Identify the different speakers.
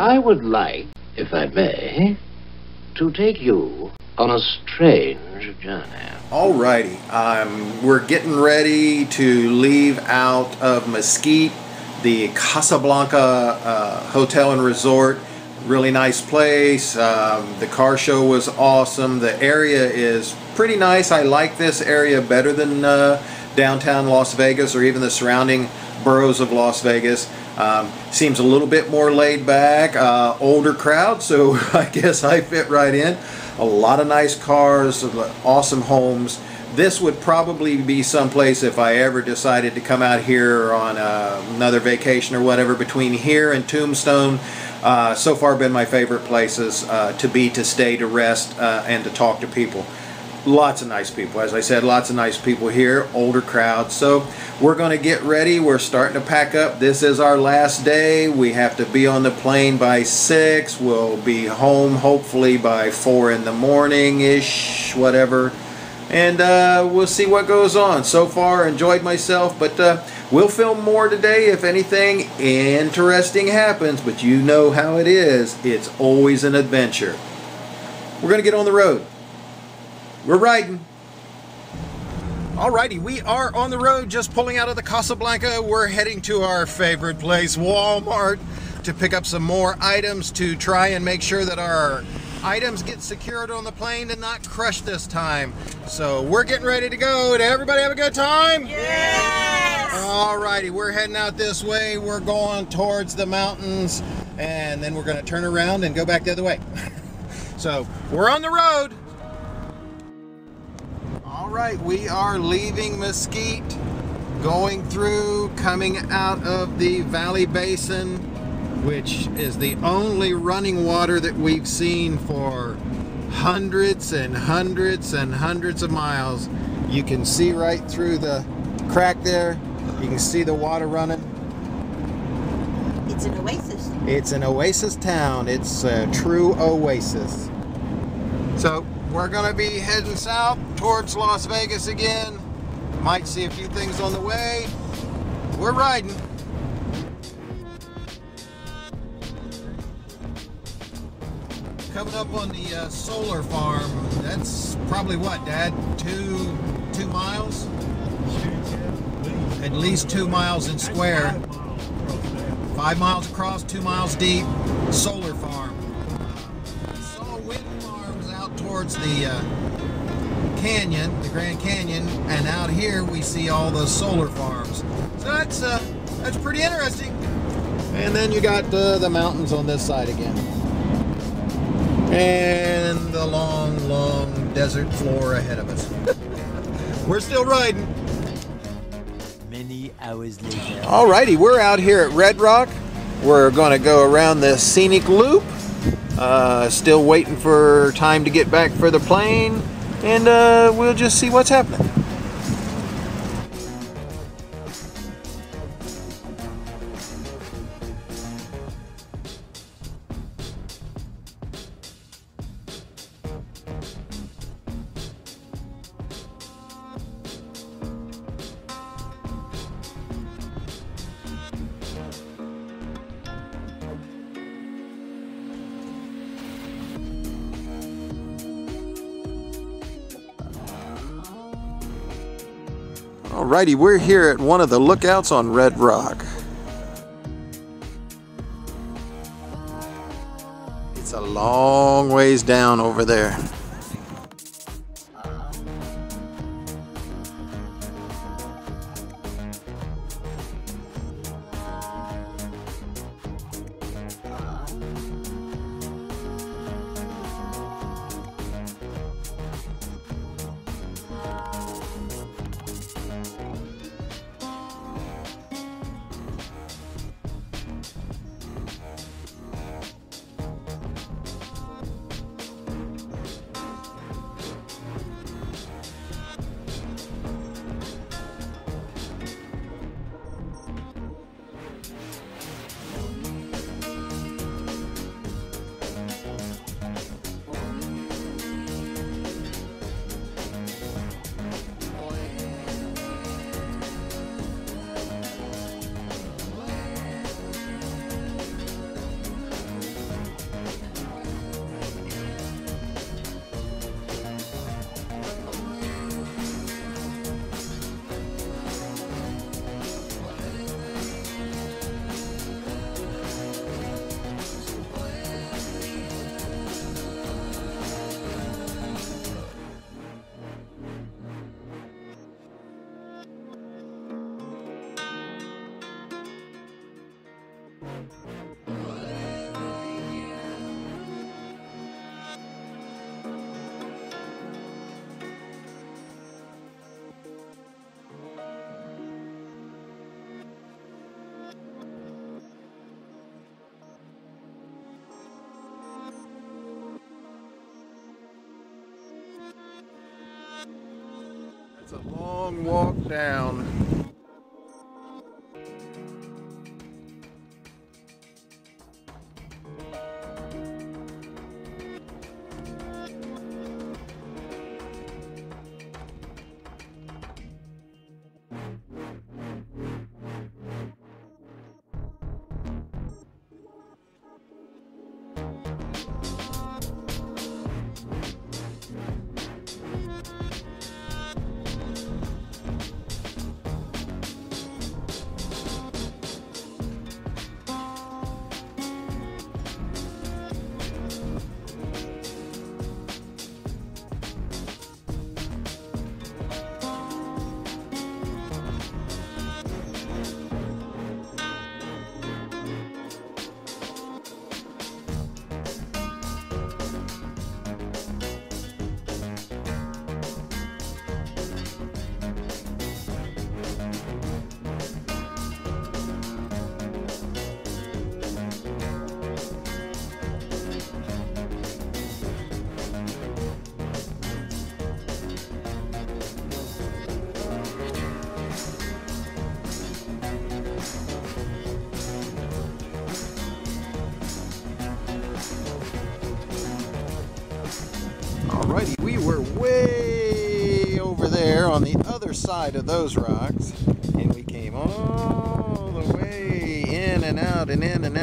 Speaker 1: I would like, if I may, to take you on a strange journey.
Speaker 2: Alrighty, um, we're getting ready to leave out of Mesquite, the Casablanca uh, Hotel and Resort. Really nice place. Um, the car show was awesome. The area is pretty nice. I like this area better than uh, downtown Las Vegas or even the surrounding boroughs of Las Vegas. Um, seems a little bit more laid back, uh, older crowd, so I guess I fit right in. A lot of nice cars, awesome homes. This would probably be someplace if I ever decided to come out here on uh, another vacation or whatever between here and Tombstone. Uh, so far been my favorite places uh, to be, to stay, to rest, uh, and to talk to people lots of nice people. As I said, lots of nice people here, older crowd. So we're going to get ready. We're starting to pack up. This is our last day. We have to be on the plane by 6. We'll be home hopefully by 4 in the morning-ish, whatever. And uh, we'll see what goes on. So far, enjoyed myself, but uh, we'll film more today if anything interesting happens. But you know how it is. It's always an adventure. We're going to get on the road. We're riding. Alrighty, we are on the road just pulling out of the Casablanca. We're heading to our favorite place, Walmart, to pick up some more items to try and make sure that our items get secured on the plane and not crushed this time. So we're getting ready to go. Did everybody have a good time?
Speaker 3: Yes!
Speaker 2: Alrighty, we're heading out this way. We're going towards the mountains and then we're going to turn around and go back the other way. so we're on the road. Right, we are leaving Mesquite, going through, coming out of the Valley Basin, which is the only running water that we've seen for hundreds and hundreds and hundreds of miles. You can see right through the crack there. You can see the water running.
Speaker 3: It's an oasis.
Speaker 2: It's an oasis town. It's a true oasis. So we're going to be heading south towards Las Vegas again. Might see a few things on the way. We're riding. Coming up on the uh, solar farm. That's probably what, Dad? Two two miles? At least two miles in square. Five miles across, two miles deep. Solar farm towards the uh, canyon, the Grand Canyon, and out here we see all the solar farms. So that's uh, that's pretty interesting. And then you got uh, the mountains on this side again. And the long, long desert floor ahead of us. we're still riding.
Speaker 4: Many hours later.
Speaker 2: Alrighty, we're out here at Red Rock. We're going to go around the scenic loop uh, still waiting for time to get back for the plane, and uh, we'll just see what's happening. Alrighty, we're here at one of the lookouts on Red Rock. It's a long ways down over there. It's a long walk down. Alrighty, we were way over there on the other side of those rocks, and we came all the way in and out and in and